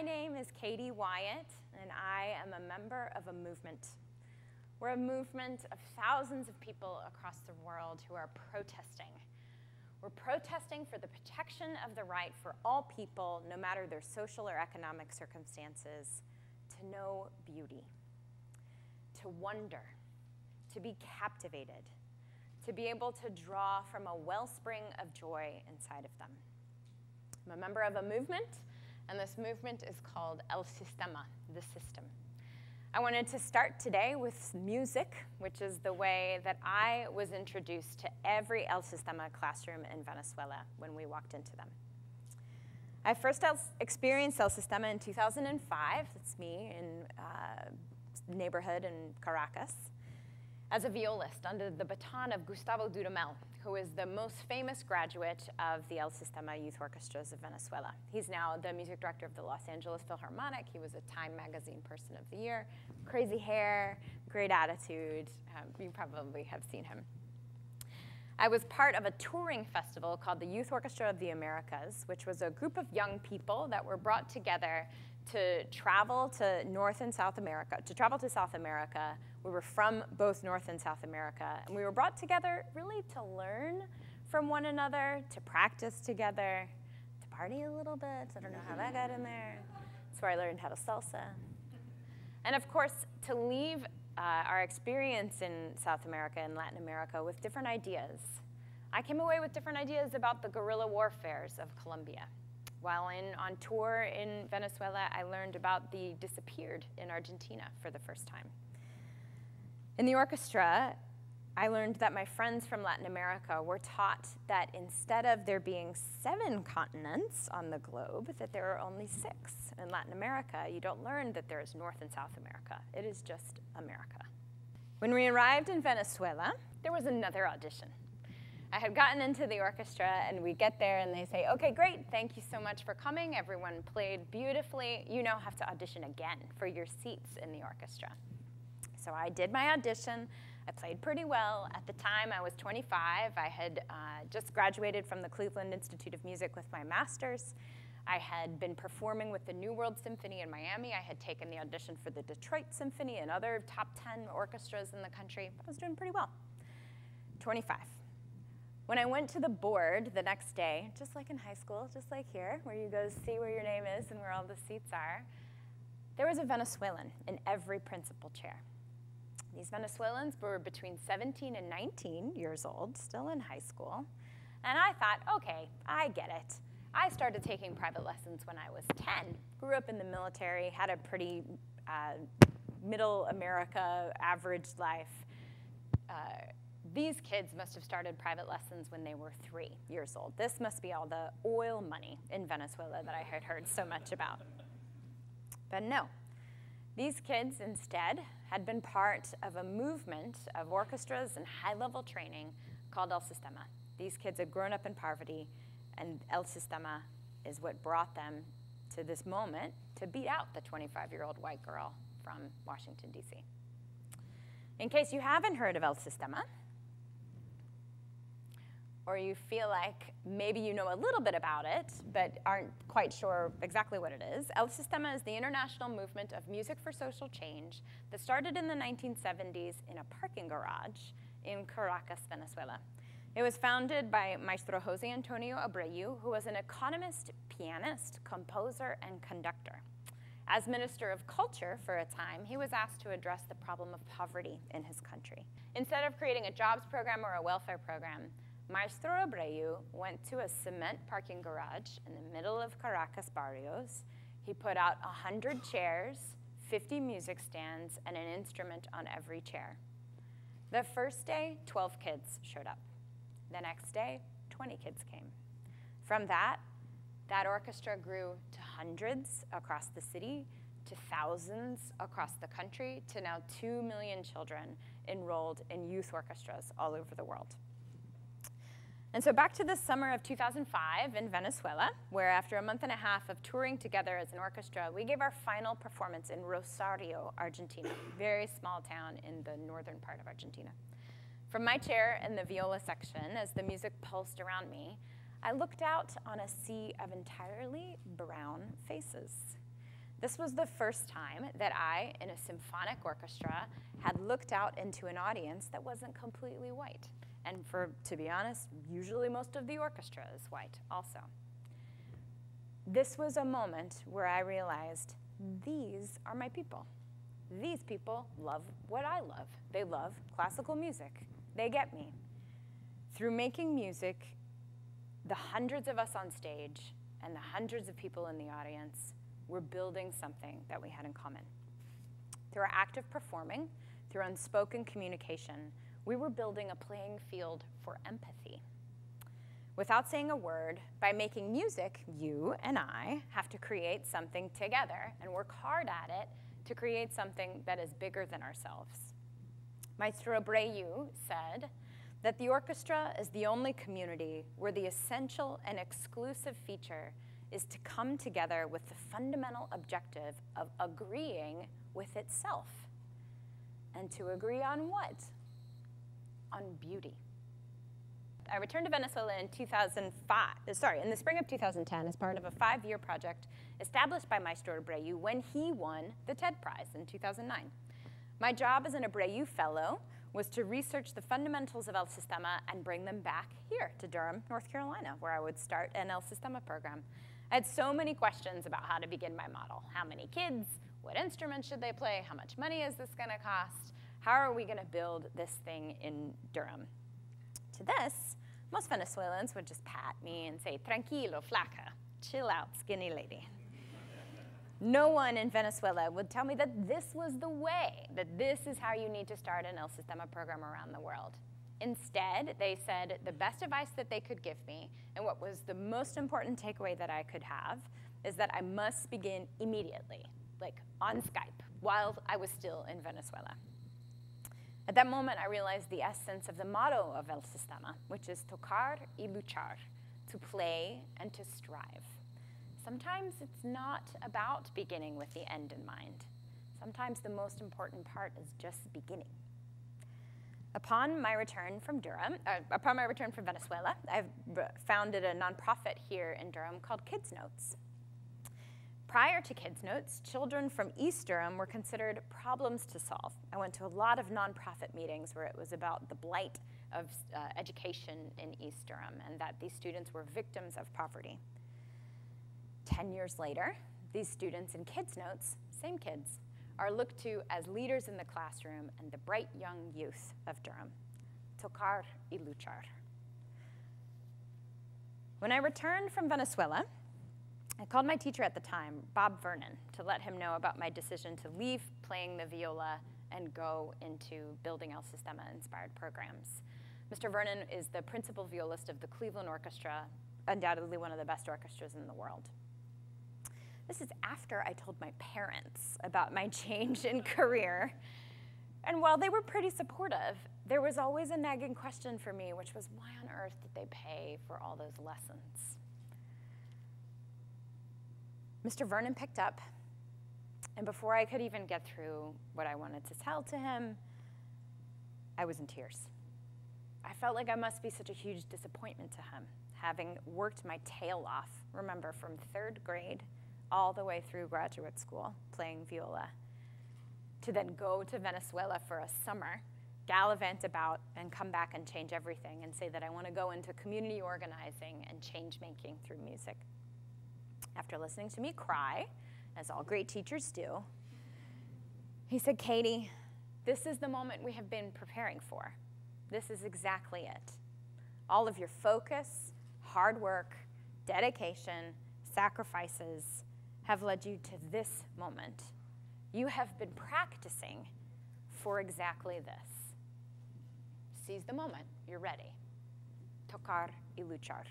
My name is Katie Wyatt, and I am a member of a movement. We're a movement of thousands of people across the world who are protesting. We're protesting for the protection of the right for all people, no matter their social or economic circumstances, to know beauty, to wonder, to be captivated, to be able to draw from a wellspring of joy inside of them. I'm a member of a movement and this movement is called El Sistema, the system. I wanted to start today with music, which is the way that I was introduced to every El Sistema classroom in Venezuela when we walked into them. I first experienced El Sistema in 2005. That's me in uh, neighborhood in Caracas as a violist under the baton of Gustavo Dudamel, who is the most famous graduate of the El Sistema Youth Orchestras of Venezuela. He's now the music director of the Los Angeles Philharmonic. He was a Time Magazine Person of the Year. Crazy hair, great attitude. Um, you probably have seen him. I was part of a touring festival called the Youth Orchestra of the Americas, which was a group of young people that were brought together to travel to North and South America, to travel to South America we were from both North and South America, and we were brought together really to learn from one another, to practice together, to party a little bit. I don't know how that got in there. That's where I learned how to salsa. And of course, to leave uh, our experience in South America and Latin America with different ideas. I came away with different ideas about the guerrilla warfares of Colombia. While in, on tour in Venezuela, I learned about the disappeared in Argentina for the first time. In the orchestra, I learned that my friends from Latin America were taught that instead of there being seven continents on the globe, that there are only six. In Latin America, you don't learn that there is North and South America. It is just America. When we arrived in Venezuela, there was another audition. I had gotten into the orchestra, and we get there, and they say, okay, great, thank you so much for coming. Everyone played beautifully. You now have to audition again for your seats in the orchestra. So I did my audition. I played pretty well. At the time, I was 25. I had uh, just graduated from the Cleveland Institute of Music with my master's. I had been performing with the New World Symphony in Miami. I had taken the audition for the Detroit Symphony and other top 10 orchestras in the country. I was doing pretty well. 25. When I went to the board the next day, just like in high school, just like here, where you go see where your name is and where all the seats are, there was a Venezuelan in every principal chair. These Venezuelans were between 17 and 19 years old, still in high school. And I thought, okay, I get it. I started taking private lessons when I was 10. Grew up in the military, had a pretty uh, middle America average life. Uh, these kids must have started private lessons when they were three years old. This must be all the oil money in Venezuela that I had heard so much about. But no, these kids instead had been part of a movement of orchestras and high level training called El Sistema. These kids had grown up in poverty, and El Sistema is what brought them to this moment to beat out the 25 year old white girl from Washington, D.C. In case you haven't heard of El Sistema, or you feel like maybe you know a little bit about it, but aren't quite sure exactly what it is, El Sistema is the international movement of music for social change that started in the 1970s in a parking garage in Caracas, Venezuela. It was founded by Maestro Jose Antonio Abreu, who was an economist, pianist, composer, and conductor. As Minister of Culture for a time, he was asked to address the problem of poverty in his country. Instead of creating a jobs program or a welfare program, Maestro Abreu went to a cement parking garage in the middle of Caracas barrios. He put out 100 chairs, 50 music stands, and an instrument on every chair. The first day, 12 kids showed up. The next day, 20 kids came. From that, that orchestra grew to hundreds across the city, to thousands across the country, to now 2 million children enrolled in youth orchestras all over the world. And so back to the summer of 2005 in Venezuela, where after a month and a half of touring together as an orchestra, we gave our final performance in Rosario, Argentina, a very small town in the northern part of Argentina. From my chair in the viola section, as the music pulsed around me, I looked out on a sea of entirely brown faces. This was the first time that I, in a symphonic orchestra, had looked out into an audience that wasn't completely white. And for, to be honest, usually most of the orchestra is white also. This was a moment where I realized these are my people. These people love what I love. They love classical music. They get me. Through making music, the hundreds of us on stage and the hundreds of people in the audience were building something that we had in common. Through our active performing, through unspoken communication, we were building a playing field for empathy. Without saying a word, by making music, you and I have to create something together and work hard at it to create something that is bigger than ourselves. Maestro Abreu said that the orchestra is the only community where the essential and exclusive feature is to come together with the fundamental objective of agreeing with itself. And to agree on what? On beauty. I returned to Venezuela in 2005, sorry, in the spring of 2010 as part of a five-year project established by Maestro Abreu when he won the TED Prize in 2009. My job as an Abreu Fellow was to research the fundamentals of El Sistema and bring them back here to Durham, North Carolina, where I would start an El Sistema program. I had so many questions about how to begin my model. How many kids? What instruments should they play? How much money is this gonna cost? How are we gonna build this thing in Durham? To this, most Venezuelans would just pat me and say, tranquilo, flaca, chill out, skinny lady. No one in Venezuela would tell me that this was the way, that this is how you need to start an El Sistema program around the world. Instead, they said the best advice that they could give me, and what was the most important takeaway that I could have, is that I must begin immediately, like on Skype, while I was still in Venezuela. At that moment, I realized the essence of the motto of El Sistema, which is tocar y luchar, to play and to strive. Sometimes it's not about beginning with the end in mind. Sometimes the most important part is just beginning. Upon my return from Durham, uh, upon my return from Venezuela, I've founded a nonprofit here in Durham called Kidznotes. Prior to Kidznotes, children from East Durham were considered problems to solve. I went to a lot of nonprofit meetings where it was about the blight of uh, education in East Durham and that these students were victims of poverty. 10 years later, these students in Kidznotes, same kids, are looked to as leaders in the classroom and the bright young youth of Durham. Tocar y luchar. When I returned from Venezuela, I called my teacher at the time, Bob Vernon, to let him know about my decision to leave playing the viola and go into building El Sistema inspired programs. Mr. Vernon is the principal violist of the Cleveland Orchestra, undoubtedly one of the best orchestras in the world. This is after I told my parents about my change in career. And while they were pretty supportive, there was always a nagging question for me, which was why on earth did they pay for all those lessons? Mr. Vernon picked up, and before I could even get through what I wanted to tell to him, I was in tears. I felt like I must be such a huge disappointment to him, having worked my tail off, remember, from third grade all the way through graduate school playing viola, to then go to Venezuela for a summer, gallivant about, and come back and change everything and say that I want to go into community organizing and change making through music. After listening to me cry, as all great teachers do, he said, Katie, this is the moment we have been preparing for. This is exactly it. All of your focus, hard work, dedication, sacrifices have led you to this moment. You have been practicing for exactly this. Seize the moment, you're ready. Tocar y luchar.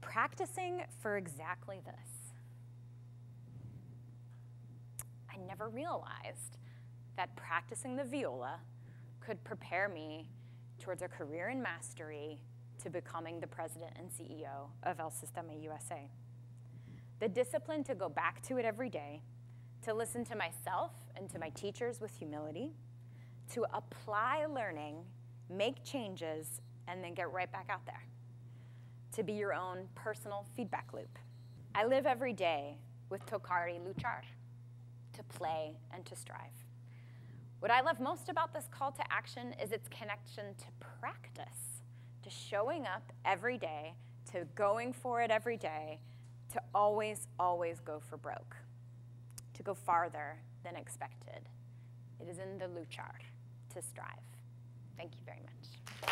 Practicing for exactly this. I never realized that practicing the viola could prepare me towards a career in mastery to becoming the president and CEO of El Sistema USA the discipline to go back to it every day, to listen to myself and to my teachers with humility, to apply learning, make changes, and then get right back out there, to be your own personal feedback loop. I live every day with Tocar y Luchar, to play and to strive. What I love most about this call to action is its connection to practice, to showing up every day, to going for it every day, to always, always go for broke, to go farther than expected. It is in the luchar to strive. Thank you very much.